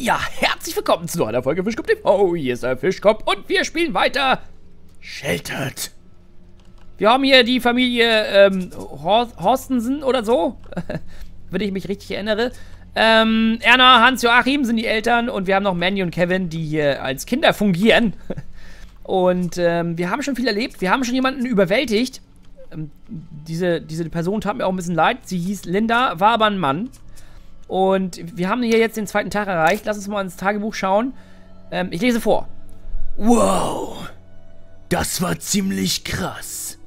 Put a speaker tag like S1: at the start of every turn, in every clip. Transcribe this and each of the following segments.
S1: Ja, herzlich willkommen zu einer Folge Fischkopf TV. Hier ist der Fischkopf und wir spielen weiter Sheltered. Wir haben hier die Familie ähm, Horstensen oder so, wenn ich mich richtig erinnere. Ähm, Erna, Hans, Joachim sind die Eltern und wir haben noch Manny und Kevin, die hier als Kinder fungieren. Und ähm, wir haben schon viel erlebt. Wir haben schon jemanden überwältigt. Ähm, diese, diese Person tat mir auch ein bisschen leid. Sie hieß Linda, war aber ein Mann. Und wir haben hier jetzt den zweiten Tag erreicht. Lass uns mal ins Tagebuch schauen. Ähm, ich lese vor.
S2: Wow. Das war ziemlich krass.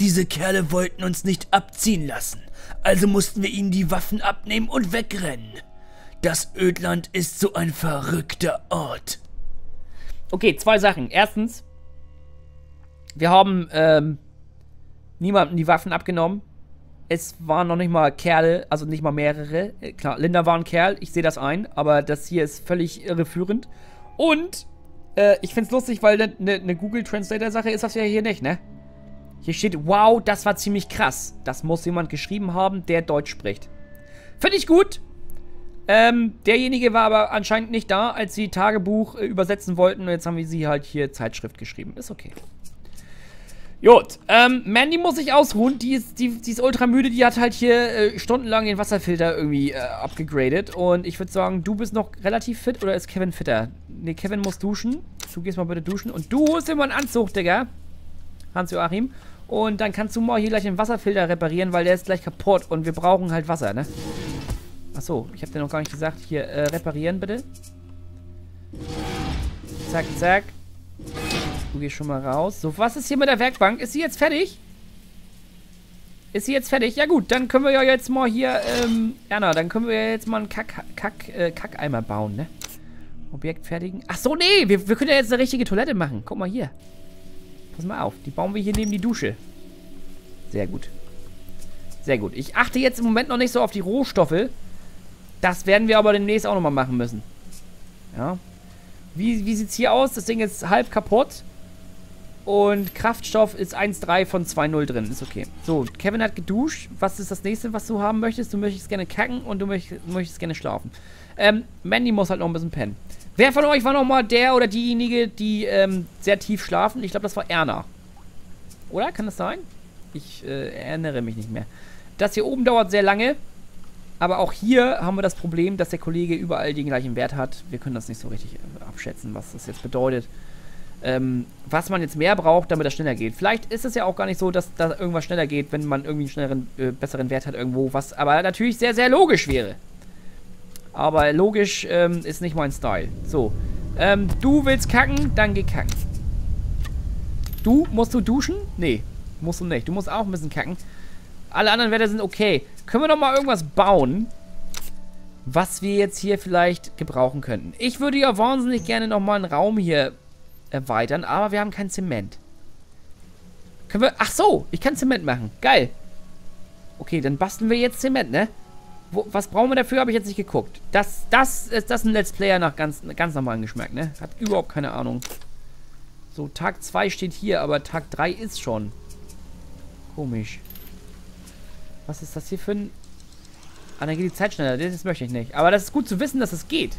S2: Diese Kerle wollten uns nicht abziehen lassen. Also mussten wir ihnen die Waffen abnehmen und wegrennen. Das Ödland ist so ein verrückter Ort.
S1: Okay, zwei Sachen. Erstens, wir haben ähm, niemandem die Waffen abgenommen. Es waren noch nicht mal Kerle, also nicht mal mehrere. Äh, klar, Linda war ein Kerl, ich sehe das ein, aber das hier ist völlig irreführend. Und äh, ich finde es lustig, weil eine ne, ne Google Translator-Sache ist das ja hier nicht, ne? Hier steht, wow, das war ziemlich krass. Das muss jemand geschrieben haben, der Deutsch spricht. Finde ich gut. Ähm, derjenige war aber anscheinend nicht da, als sie Tagebuch äh, übersetzen wollten. Und jetzt haben wir sie halt hier Zeitschrift geschrieben. Ist okay. Gut, ähm, Mandy muss sich ausruhen. Die ist, die, die ist ultra müde. Die hat halt hier äh, stundenlang den Wasserfilter irgendwie äh, abgegradet. Und ich würde sagen, du bist noch relativ fit. Oder ist Kevin fitter? Ne, Kevin muss duschen. Du gehst mal bitte duschen. Und du holst dir mal einen Anzug, Digga. Hans-Joachim. Und dann kannst du mal hier gleich den Wasserfilter reparieren, weil der ist gleich kaputt. Und wir brauchen halt Wasser, ne? Achso, ich habe dir noch gar nicht gesagt. Hier, äh, reparieren bitte. Zack, zack. Du gehst schon mal raus. So, was ist hier mit der Werkbank? Ist sie jetzt fertig? Ist sie jetzt fertig? Ja gut, dann können wir ja jetzt mal hier, ähm, Erna, dann können wir ja jetzt mal einen Kack, Kack, äh, Kackeimer bauen, ne? Objekt fertigen. Ach so, nee, wir, wir können ja jetzt eine richtige Toilette machen. Guck mal hier. Pass mal auf, die bauen wir hier neben die Dusche. Sehr gut. Sehr gut. Ich achte jetzt im Moment noch nicht so auf die Rohstoffe. Das werden wir aber demnächst auch nochmal machen müssen. Ja. Wie, wie es hier aus? Das Ding ist halb kaputt. Und Kraftstoff ist 1,3 von 2,0 drin. Ist okay. So, Kevin hat geduscht. Was ist das nächste, was du haben möchtest? Du möchtest gerne kacken und du möchtest, möchtest gerne schlafen. Ähm, Mandy muss halt noch ein bisschen pennen. Wer von euch war nochmal der oder diejenige, die ähm, sehr tief schlafen? Ich glaube, das war Erna. Oder? Kann das sein? Ich äh, erinnere mich nicht mehr. Das hier oben dauert sehr lange. Aber auch hier haben wir das Problem, dass der Kollege überall den gleichen Wert hat. Wir können das nicht so richtig äh, abschätzen, was das jetzt bedeutet. Ähm, was man jetzt mehr braucht, damit das schneller geht. Vielleicht ist es ja auch gar nicht so, dass da irgendwas schneller geht, wenn man irgendwie einen schnelleren, äh, besseren Wert hat irgendwo, was aber natürlich sehr, sehr logisch wäre. Aber logisch ähm, ist nicht mein Style. So. Ähm, du willst kacken, dann geh kacken. Du, musst du duschen? Nee, musst du nicht. Du musst auch ein bisschen kacken. Alle anderen Werte sind okay. Können wir noch mal irgendwas bauen, was wir jetzt hier vielleicht gebrauchen könnten? Ich würde ja wahnsinnig gerne noch mal einen Raum hier erweitern, aber wir haben kein Zement. Können wir... Ach so, ich kann Zement machen. Geil. Okay, dann basteln wir jetzt Zement, ne? Wo, was brauchen wir dafür, habe ich jetzt nicht geguckt. Das, das ist das ein Let's Player nach ganz, ganz normalen Geschmack, ne? Hat überhaupt keine Ahnung. So, Tag 2 steht hier, aber Tag 3 ist schon. Komisch. Was ist das hier für ein... Ah, dann geht die Zeit schneller. Das möchte ich nicht. Aber das ist gut zu wissen, dass es geht.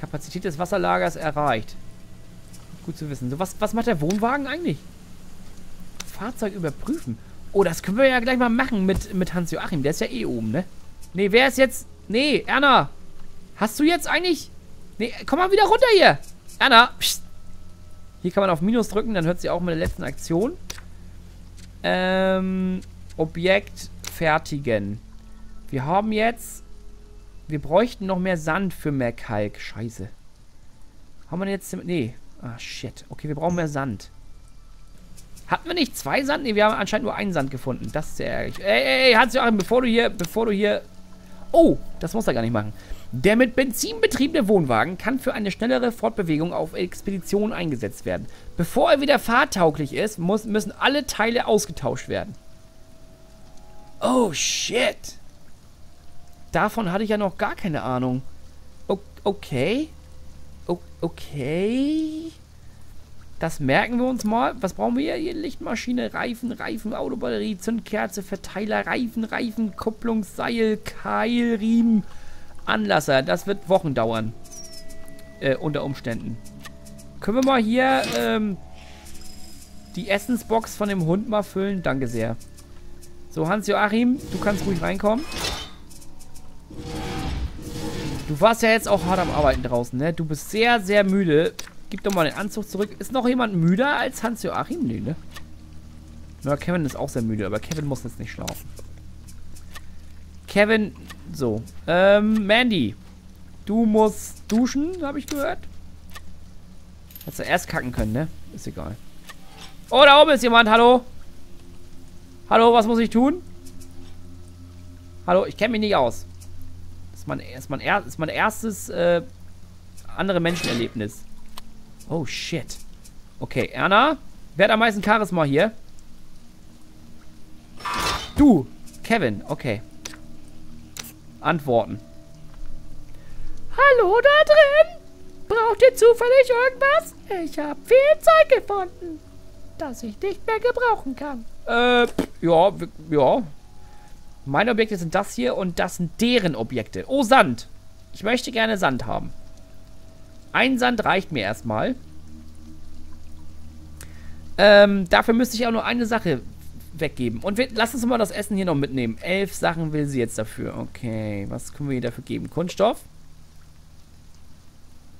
S1: Kapazität des Wasserlagers erreicht. Gut zu wissen. So, was, was macht der Wohnwagen eigentlich? Fahrzeug überprüfen. Oh, das können wir ja gleich mal machen mit, mit Hans-Joachim. Der ist ja eh oben, ne? Nee, wer ist jetzt... Nee, Erna. Hast du jetzt eigentlich... Nee, komm mal wieder runter hier. Erna. Psst. Hier kann man auf Minus drücken, dann hört sie auch mit der letzten Aktion. Ähm... Objekt fertigen. Wir haben jetzt... Wir bräuchten noch mehr Sand für mehr Kalk. Scheiße. Haben wir jetzt... Nee. Ah, shit. Okay, wir brauchen mehr Sand. Hatten wir nicht zwei Sand? Nee, wir haben anscheinend nur einen Sand gefunden. Das ist sehr ärgerlich. Ey, ey, ey, Hans-Joachim, bevor du hier... Bevor du hier... Oh, das muss er gar nicht machen. Der mit Benzin betriebene Wohnwagen kann für eine schnellere Fortbewegung auf Expeditionen eingesetzt werden. Bevor er wieder fahrtauglich ist, muss, müssen alle Teile ausgetauscht werden. Oh, shit. Davon hatte ich ja noch gar keine Ahnung. O okay. Okay. Das merken wir uns mal. Was brauchen wir hier? Lichtmaschine, Reifen, Reifen, Autobatterie, Zündkerze, Verteiler, Reifen, Reifen, Kupplungsseil, Keilriemen, Anlasser. Das wird Wochen dauern. Äh, unter Umständen. Können wir mal hier, ähm, die Essensbox von dem Hund mal füllen? Danke sehr. So, Hans-Joachim, du kannst ruhig reinkommen. Du warst ja jetzt auch hart am Arbeiten draußen, ne? Du bist sehr, sehr müde. Gib doch mal den Anzug zurück. Ist noch jemand müder als Hans-Joachim? Nee, ne? Ja, Kevin ist auch sehr müde, aber Kevin muss jetzt nicht schlafen. Kevin, so. Ähm, Mandy. Du musst duschen, habe ich gehört. Hättest du erst kacken können, ne? Ist egal. Oh, da oben ist jemand. Hallo? Hallo, was muss ich tun? Hallo, ich kenne mich nicht aus. Ist mein, ist mein, er, ist mein erstes äh, andere Menschenerlebnis. Oh, shit. Okay, Erna. Wer hat am meisten Charisma hier? Du, Kevin. Okay. Antworten. Hallo da drin. Braucht ihr zufällig irgendwas? Ich habe viel Zeug gefunden, das ich nicht mehr gebrauchen kann. Äh, ja, ja. Meine Objekte sind das hier und das sind deren Objekte. Oh, Sand. Ich möchte gerne Sand haben. Ein Sand reicht mir erstmal. Ähm, dafür müsste ich auch nur eine Sache weggeben. Und wir, lass uns mal das Essen hier noch mitnehmen. Elf Sachen will sie jetzt dafür. Okay, was können wir ihr dafür geben? Kunststoff?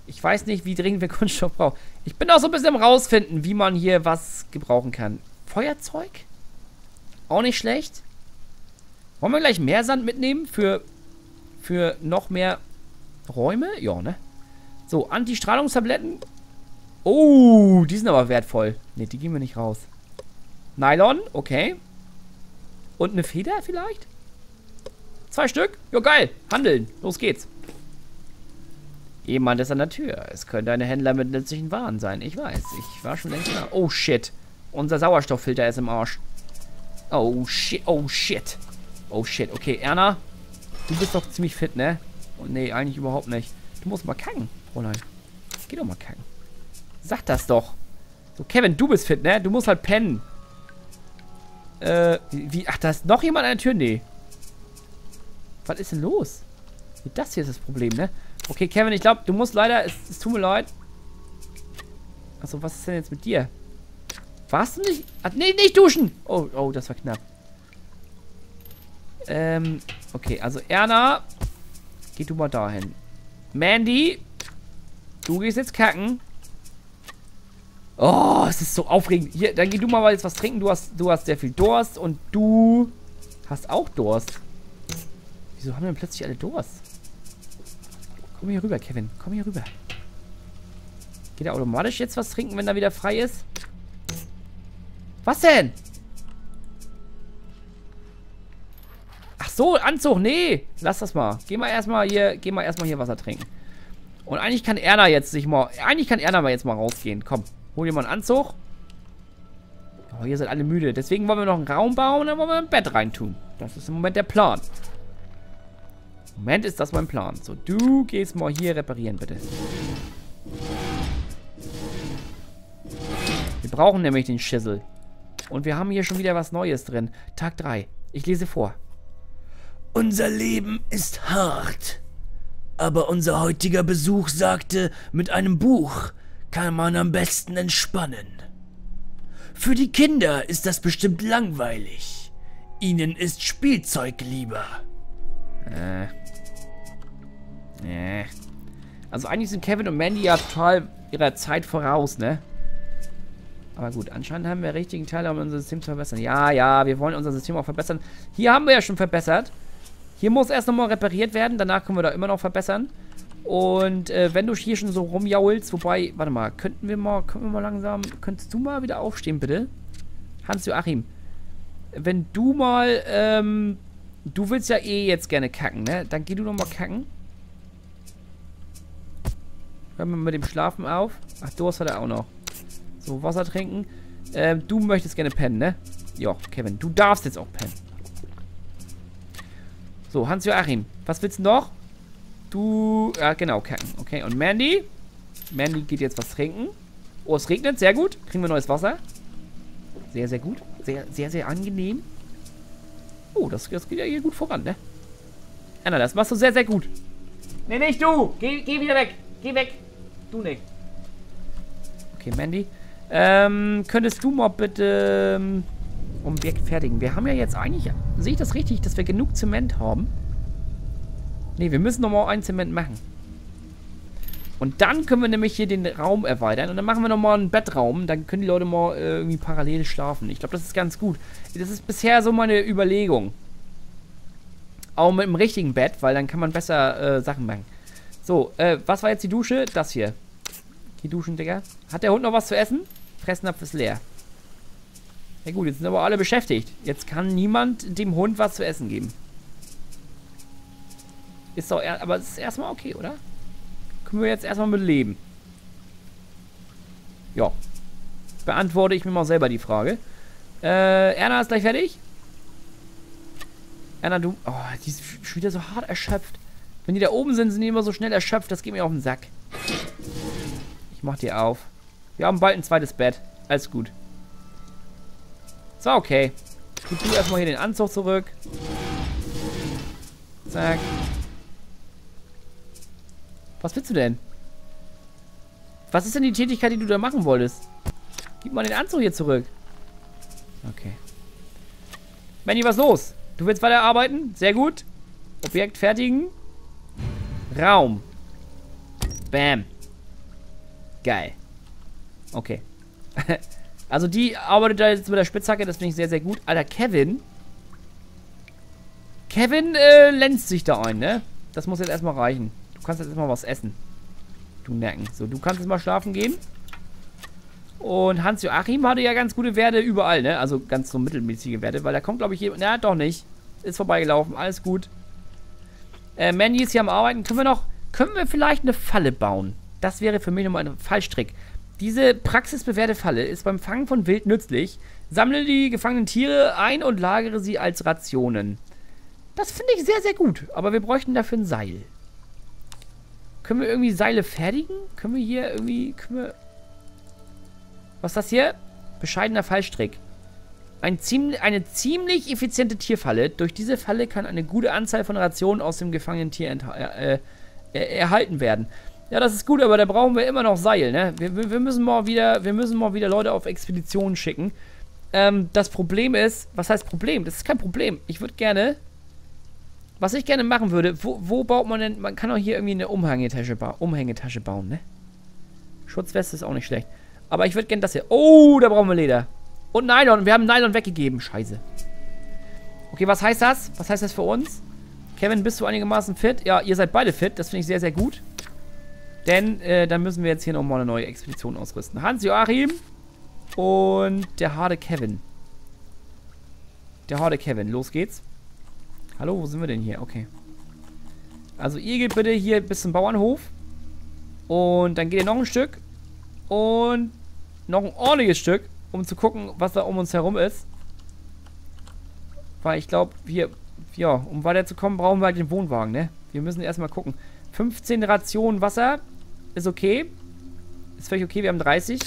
S1: Ich weiß nicht, wie dringend wir Kunststoff brauchen. Ich bin auch so ein bisschen am rausfinden, wie man hier was gebrauchen kann. Feuerzeug? Auch nicht schlecht. Wollen wir gleich mehr Sand mitnehmen für, für noch mehr Räume? Ja, ne? So, Anti-Strahlungstabletten. Oh, die sind aber wertvoll. Ne, die gehen wir nicht raus. Nylon, okay. Und eine Feder vielleicht? Zwei Stück? Ja, geil. Handeln. Los geht's. Jemand ist an der Tür. Es könnte eine Händler mit nützlichen Waren sein. Ich weiß. Ich war schon längst da. Oh, shit. Unser Sauerstofffilter ist im Arsch. Oh, shit. Oh, shit. Oh, shit. Okay, Erna. Du bist doch ziemlich fit, ne? Oh, nee, eigentlich überhaupt nicht. Du musst mal kacken, Fräulein. Geh doch mal kacken. Sag das doch. So, Kevin, du bist fit, ne? Du musst halt pennen. Äh, wie? Ach, da ist noch jemand an der Tür? Nee. Was ist denn los? Das hier ist das Problem, ne? Okay, Kevin, ich glaube, du musst leider... Es, es tut mir leid. Achso, was ist denn jetzt mit dir? Warst du nicht... Ach, nee, nicht duschen! Oh, oh, das war knapp. Ähm, okay, also Erna... Geh du mal dahin. Mandy... Du gehst jetzt kacken. Oh, es ist so aufregend. Hier, dann geh du mal jetzt was trinken. Du hast, du hast sehr viel Durst und du hast auch Durst. Wieso haben wir denn plötzlich alle Durst? Komm hier rüber, Kevin. Komm hier rüber. Geht er automatisch jetzt was trinken, wenn er wieder frei ist? Was denn? So, Anzug. Nee. Lass das mal. Geh mal erstmal hier, geh mal erstmal hier Wasser trinken. Und eigentlich kann Erna jetzt sich mal, eigentlich kann Erna mal jetzt mal rausgehen. Komm, hol dir mal einen Anzug. Oh, ihr seid alle müde. Deswegen wollen wir noch einen Raum bauen und dann wollen wir ein Bett reintun. Das ist im Moment der Plan. Moment ist das mein Plan. So, du gehst mal hier reparieren, bitte. Wir brauchen nämlich den Schissel. Und wir haben hier schon wieder was Neues drin. Tag 3. Ich lese vor.
S2: Unser Leben ist hart. Aber unser heutiger Besuch sagte, mit einem Buch kann man am besten entspannen. Für die Kinder ist das bestimmt langweilig. Ihnen ist Spielzeug lieber.
S1: Äh. Nee. Also eigentlich sind Kevin und Mandy ja total ihrer Zeit voraus, ne? Aber gut, anscheinend haben wir richtigen Teil, um unser System zu verbessern. Ja, ja, wir wollen unser System auch verbessern. Hier haben wir ja schon verbessert. Hier muss erst nochmal repariert werden. Danach können wir da immer noch verbessern. Und äh, wenn du hier schon so rumjaulst, wobei, warte mal, könnten wir mal, können wir mal langsam, könntest du mal wieder aufstehen, bitte? Hans-Joachim, wenn du mal, ähm, du willst ja eh jetzt gerne kacken, ne? Dann geh du noch mal kacken. Hören wir mit dem Schlafen auf. Ach, Durst hat er auch noch. So, Wasser trinken. Ähm, du möchtest gerne pennen, ne? Ja, Kevin, du darfst jetzt auch pennen. So, Hans-Joachim, was willst du noch? Du, ja genau, kacken. Okay, und Mandy? Mandy geht jetzt was trinken. Oh, es regnet, sehr gut. Kriegen wir neues Wasser. Sehr, sehr gut. Sehr, sehr, sehr angenehm. Oh, das, das geht ja hier gut voran, ne? Anna, das machst du sehr, sehr gut. Nee, nicht du! Geh, geh wieder weg! Geh weg! Du nicht. Okay, Mandy. Ähm, könntest du mal bitte ähm, Objekt fertigen? Wir haben ja jetzt eigentlich... Sehe ich das richtig, dass wir genug Zement haben? Ne, wir müssen nochmal ein Zement machen. Und dann können wir nämlich hier den Raum erweitern. Und dann machen wir nochmal einen Bettraum. Dann können die Leute mal äh, irgendwie parallel schlafen. Ich glaube, das ist ganz gut. Das ist bisher so meine Überlegung. Auch mit dem richtigen Bett, weil dann kann man besser äh, Sachen machen. So, äh, was war jetzt die Dusche? Das hier. Die Duschen, Digga. Hat der Hund noch was zu essen? Fressnapf ist leer. Ja gut, jetzt sind aber alle beschäftigt. Jetzt kann niemand dem Hund was zu essen geben. Ist doch, aber es ist erstmal okay, oder? Können wir jetzt erstmal mit leben. Ja. Beantworte ich mir mal selber die Frage. Äh, Erna ist gleich fertig. Erna, du... Oh, die ist schon wieder so hart erschöpft. Wenn die da oben sind, sind die immer so schnell erschöpft. Das geht mir auf den Sack. Ich mach die auf. Wir haben bald ein zweites Bett. Alles gut. So, okay. Gib du erstmal hier den Anzug zurück. Zack. Was willst du denn? Was ist denn die Tätigkeit, die du da machen wolltest? Gib mal den Anzug hier zurück. Okay. Manny, was los? Du willst weiter arbeiten? Sehr gut. Objekt fertigen. Raum. Bam. Geil. Okay. also die arbeitet da jetzt mit der Spitzhacke, das finde ich sehr, sehr gut. Alter, Kevin. Kevin äh, lenzt sich da ein, ne? Das muss jetzt erstmal reichen. Du kannst jetzt erstmal was essen. Du Nerken. So, du kannst jetzt mal schlafen gehen. Und Hans-Joachim hatte ja ganz gute Werte überall, ne? Also ganz so mittelmäßige Werte, weil da kommt, glaube ich, jemand. Na, doch nicht. Ist vorbeigelaufen. Alles gut. Äh, Mandy ist hier am Arbeiten. Können wir noch. Können wir vielleicht eine Falle bauen? Das wäre für mich nochmal ein Fallstrick. Diese praxisbewährte Falle ist beim Fangen von Wild nützlich. Sammle die gefangenen Tiere ein und lagere sie als Rationen. Das finde ich sehr, sehr gut. Aber wir bräuchten dafür ein Seil. Können wir irgendwie Seile fertigen? Können wir hier irgendwie... Wir Was ist das hier? Bescheidener Fallstrick. Ein ziemlich, eine ziemlich effiziente Tierfalle. Durch diese Falle kann eine gute Anzahl von Rationen aus dem gefangenen Tier äh, äh, erhalten werden. Ja, das ist gut, aber da brauchen wir immer noch Seil, ne? Wir, wir, müssen mal wieder, wir müssen mal wieder Leute auf Expeditionen schicken. Ähm, das Problem ist, was heißt Problem? Das ist kein Problem. Ich würde gerne, was ich gerne machen würde, wo, wo baut man denn, man kann auch hier irgendwie eine Umhängetasche, ba Umhängetasche bauen, ne? Schutzweste ist auch nicht schlecht. Aber ich würde gerne das hier, oh, da brauchen wir Leder. Und Nylon, wir haben Nylon weggegeben, scheiße. Okay, was heißt das? Was heißt das für uns? Kevin, bist du einigermaßen fit? Ja, ihr seid beide fit, das finde ich sehr, sehr gut. Denn äh, dann müssen wir jetzt hier nochmal eine neue Expedition ausrüsten. Hans-Joachim und der harte Kevin. Der harte Kevin. Los geht's. Hallo, wo sind wir denn hier? Okay. Also ihr geht bitte hier bis zum Bauernhof. Und dann geht ihr noch ein Stück. Und noch ein ordentliches Stück, um zu gucken, was da um uns herum ist. Weil ich glaube, wir, ja, um weiterzukommen, brauchen wir halt den Wohnwagen, ne? Wir müssen erstmal gucken. 15 Rationen Wasser ist okay. Ist völlig okay. Wir haben 30.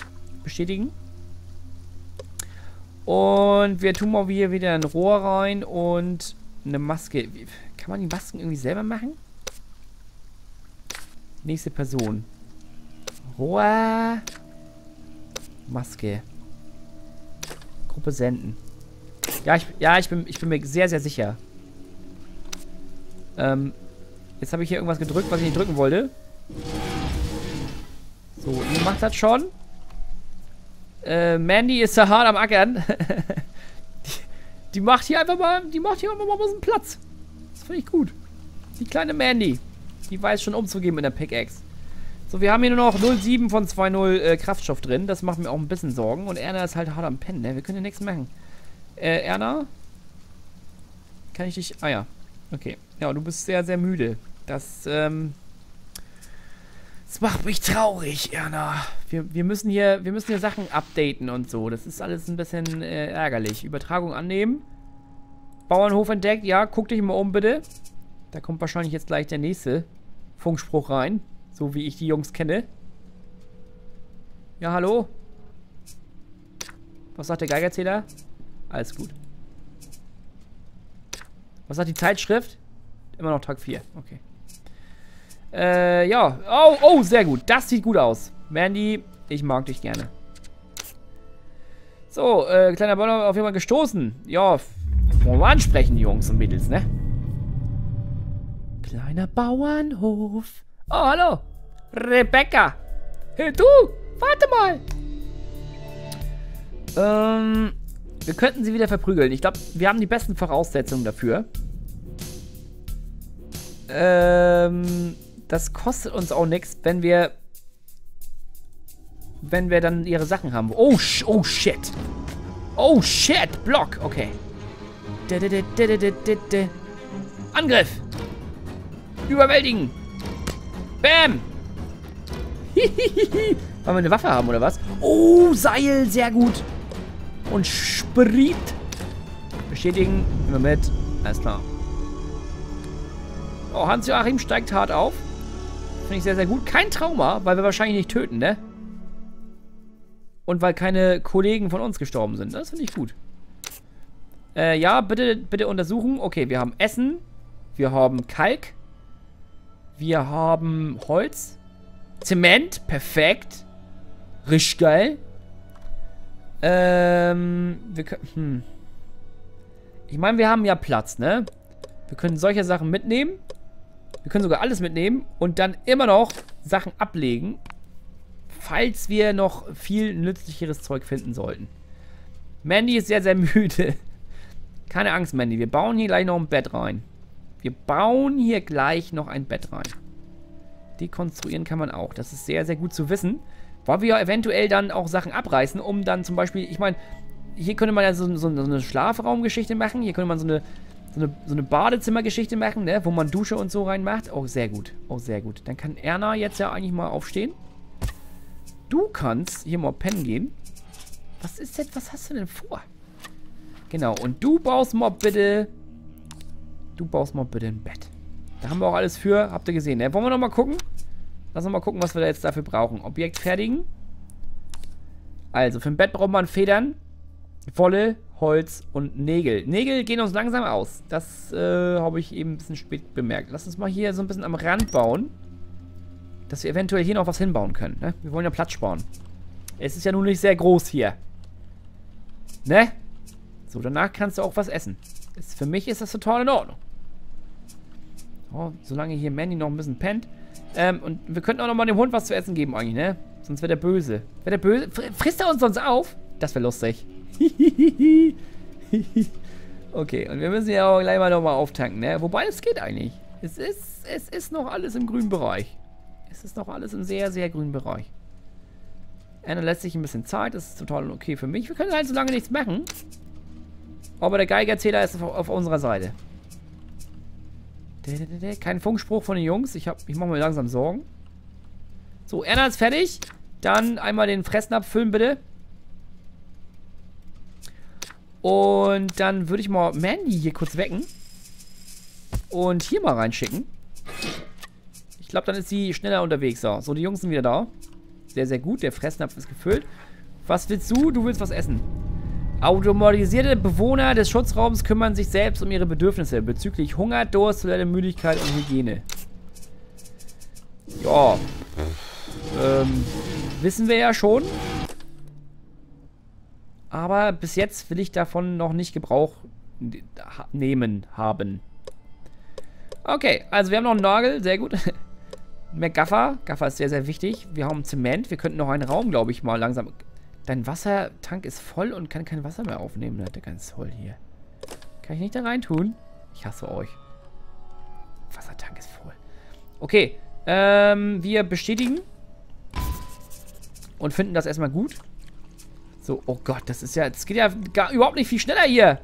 S1: Bestätigen. Und wir tun mal hier wieder ein Rohr rein und eine Maske. Kann man die Masken irgendwie selber machen? Nächste Person. Rohr. Maske. Gruppe senden. Ja, ich, ja, ich, bin, ich bin mir sehr, sehr sicher. Ähm, jetzt habe ich hier irgendwas gedrückt, was ich nicht drücken wollte. So, ihr macht das schon. Äh, Mandy ist da hart am Ackern. die, die, macht hier einfach mal, die macht hier einfach mal ein bisschen Platz. Das finde ich gut. Die kleine Mandy. Die weiß schon umzugehen mit der Pickaxe. So, wir haben hier nur noch 0,7 von 2,0 äh, Kraftstoff drin. Das macht mir auch ein bisschen Sorgen. Und Erna ist halt hart am Pennen, ne? Wir können ja nichts machen. Äh, Erna? Kann ich dich... Ah ja. Okay. Ja, du bist sehr, sehr müde. Das, ähm... Das macht mich traurig, Erna. Wir, wir, müssen hier, wir müssen hier Sachen updaten und so. Das ist alles ein bisschen äh, ärgerlich. Übertragung annehmen. Bauernhof entdeckt. Ja, guck dich mal um, bitte. Da kommt wahrscheinlich jetzt gleich der nächste Funkspruch rein. So wie ich die Jungs kenne. Ja, hallo? Was sagt der Geigerzähler? Alles gut. Was sagt die Zeitschrift? Immer noch Tag 4. Okay. Äh, ja. Oh, oh, sehr gut. Das sieht gut aus. Mandy, ich mag dich gerne. So, äh, kleiner Bauer auf Fall gestoßen. Ja, wollen wir ansprechen, Jungs und Mädels, ne? Kleiner Bauernhof. Oh, hallo. Rebecca. Hey, du. Warte mal. Ähm, wir könnten sie wieder verprügeln. Ich glaube, wir haben die besten Voraussetzungen dafür. Ähm, das kostet uns auch nichts, wenn wir wenn wir dann ihre Sachen haben. Oh, oh shit. Oh shit, Block. Okay. Angriff. Überwältigen. Bam. Wollen wir eine Waffe haben, oder was? Oh, Seil. Sehr gut. Und Sprit. Bestätigen. Immer mit. Alles klar. Oh, Hans-Joachim steigt hart auf. Finde ich sehr, sehr gut. Kein Trauma, weil wir wahrscheinlich nicht töten, ne? Und weil keine Kollegen von uns gestorben sind. Das finde ich gut. Äh, ja, bitte, bitte untersuchen. Okay, wir haben Essen. Wir haben Kalk. Wir haben Holz. Zement. Perfekt. Richtig geil. Ähm, wir können, hm. Ich meine, wir haben ja Platz, ne? Wir können solche Sachen mitnehmen. Wir können sogar alles mitnehmen und dann immer noch Sachen ablegen falls wir noch viel nützlicheres Zeug finden sollten. Mandy ist sehr, sehr müde. Keine Angst, Mandy. Wir bauen hier gleich noch ein Bett rein. Wir bauen hier gleich noch ein Bett rein. Dekonstruieren kann man auch. Das ist sehr, sehr gut zu wissen. Weil wir ja eventuell dann auch Sachen abreißen, um dann zum Beispiel, ich meine, hier könnte man ja so, so, so eine Schlafraumgeschichte machen. Hier könnte man so eine, so eine, so eine Badezimmergeschichte machen, ne? wo man Dusche und so reinmacht. Oh, sehr gut. Oh, sehr gut. Dann kann Erna jetzt ja eigentlich mal aufstehen. Du kannst hier mal pennen gehen. Was ist denn, was hast du denn vor? Genau, und du baust mal bitte, du baust mal bitte ein Bett. Da haben wir auch alles für, habt ihr gesehen, ne? Wollen wir noch mal gucken? Lass uns mal gucken, was wir da jetzt dafür brauchen. Objekt fertigen. Also, für ein Bett braucht man Federn, Wolle, Holz und Nägel. Nägel gehen uns langsam aus. Das äh, habe ich eben ein bisschen spät bemerkt. Lass uns mal hier so ein bisschen am Rand bauen dass wir eventuell hier noch was hinbauen können. Ne? Wir wollen ja Platz sparen. Es ist ja nun nicht sehr groß hier. Ne? So, danach kannst du auch was essen. Ist, für mich ist das total in Ordnung. Oh, solange hier Manny noch ein bisschen pennt. Ähm, und wir könnten auch noch mal dem Hund was zu essen geben eigentlich, ne? Sonst wäre der böse. Wäre der böse? Frisst er uns sonst auf? Das wäre lustig. okay, und wir müssen ja auch gleich mal nochmal auftanken, ne? Wobei, es geht eigentlich. Es ist, es ist noch alles im grünen Bereich. Es ist noch alles im sehr, sehr grünen Bereich. Anna lässt sich ein bisschen Zeit. Das ist total okay für mich. Wir können halt so lange nichts machen. Aber der Geigerzähler ist auf, auf unserer Seite. Kein Funkspruch von den Jungs. Ich, ich mache mir langsam Sorgen. So, Anna ist fertig. Dann einmal den Fressnapf füllen, bitte. Und dann würde ich mal Mandy hier kurz wecken. Und hier mal reinschicken glaube, dann ist sie schneller unterwegs. So. so, die Jungs sind wieder da. Sehr, sehr gut. Der Fressnapf ist gefüllt. Was willst du? Du willst was essen. Automatisierte Bewohner des Schutzraums kümmern sich selbst um ihre Bedürfnisse bezüglich Hunger, Durst, Toilette, Müdigkeit und Hygiene. Ja. Ähm, wissen wir ja schon. Aber bis jetzt will ich davon noch nicht Gebrauch nehmen haben. Okay, also wir haben noch einen Nagel, sehr gut. Mehr Gaffer. Gaffer ist sehr, sehr wichtig. Wir haben Zement. Wir könnten noch einen Raum, glaube ich, mal langsam... Dein Wassertank ist voll und kann kein Wasser mehr aufnehmen. Leute, ganz toll hier. Kann ich nicht da rein tun? Ich hasse euch. Wassertank ist voll. Okay. Ähm, wir bestätigen. Und finden das erstmal gut. So, oh Gott, das ist ja... Es geht ja gar, überhaupt nicht viel schneller hier.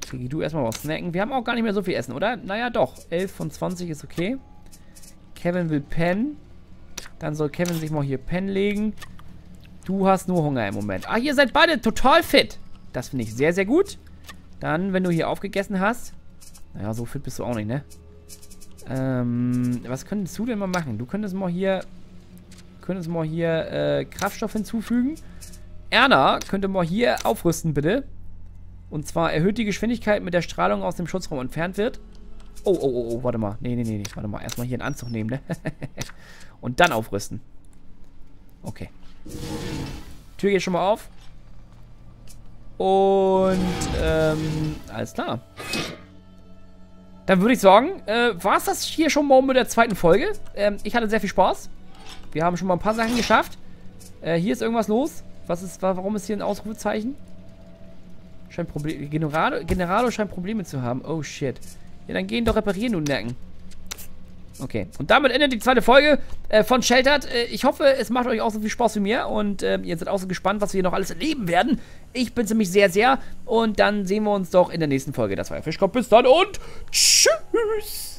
S1: Kriege du erstmal was snacken. Wir haben auch gar nicht mehr so viel Essen, oder? Naja, doch. 11 von 20 ist okay. Kevin will pennen. Dann soll Kevin sich mal hier pennen legen. Du hast nur Hunger im Moment. Ah, ihr seid beide total fit. Das finde ich sehr, sehr gut. Dann, wenn du hier aufgegessen hast. Naja, so fit bist du auch nicht, ne? Ähm, was könntest du denn mal machen? Du könntest mal hier... Könntest mal hier äh, Kraftstoff hinzufügen. Erna könnte mal hier aufrüsten, bitte. Und zwar erhöht die Geschwindigkeit, mit der Strahlung aus dem Schutzraum entfernt wird. Oh, oh, oh, oh, warte mal. Nee, nee, nee, nee. Warte mal. Erstmal hier einen Anzug nehmen, ne? Und dann aufrüsten. Okay. Tür geht schon mal auf. Und, ähm, alles klar. Dann würde ich sagen, äh, war es das hier schon mal mit der zweiten Folge. Ähm, ich hatte sehr viel Spaß. Wir haben schon mal ein paar Sachen geschafft. Äh, hier ist irgendwas los. Was ist, warum ist hier ein Ausrufezeichen? Scheint Probleme. Generado, Generado scheint Probleme zu haben. Oh shit. Ja, dann gehen doch reparieren, du Necken. Okay. Und damit endet die zweite Folge äh, von Sheltered. Äh, ich hoffe, es macht euch auch so viel Spaß wie mir. Und äh, ihr seid auch so gespannt, was wir hier noch alles erleben werden. Ich bin ziemlich sehr, sehr. Und dann sehen wir uns doch in der nächsten Folge. Das war ja Fischkopf. Bis dann und tschüss.